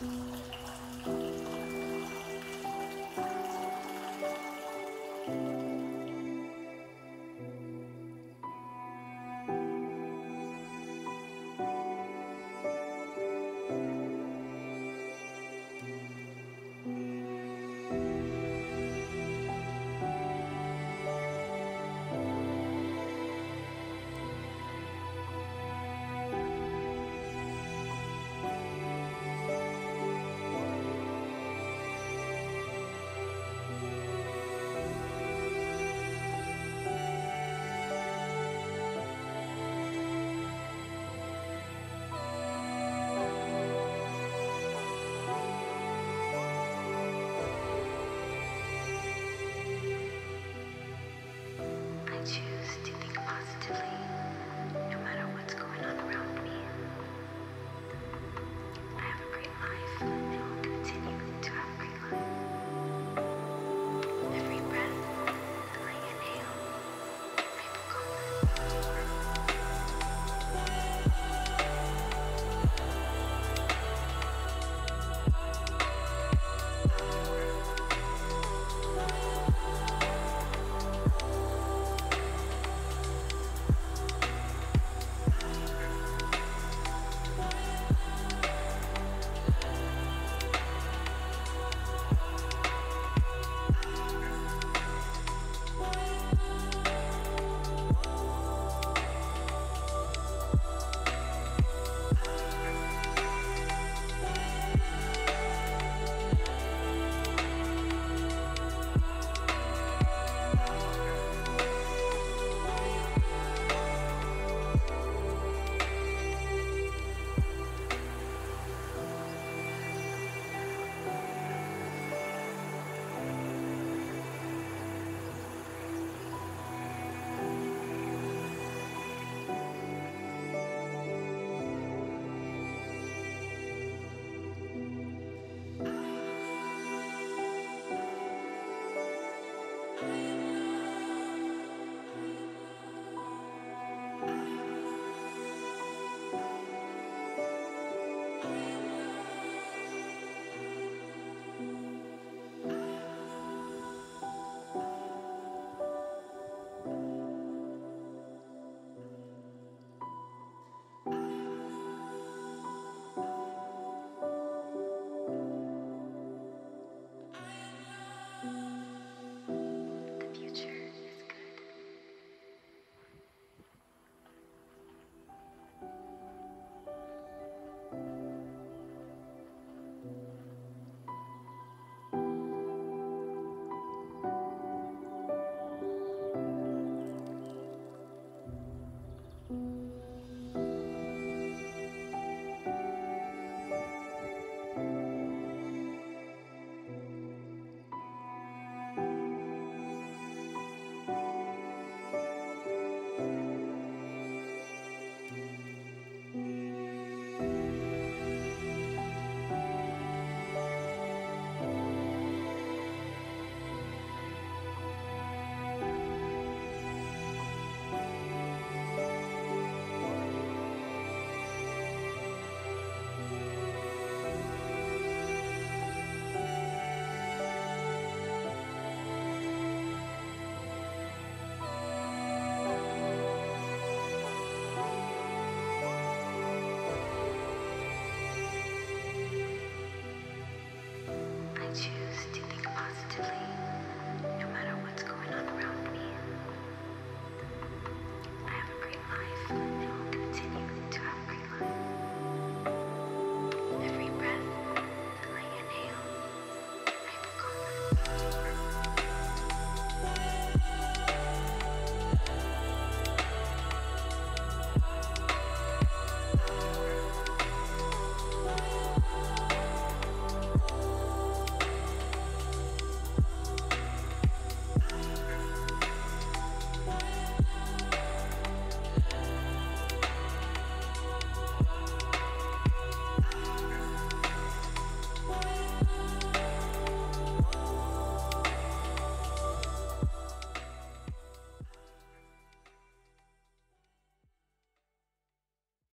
Mm-hmm.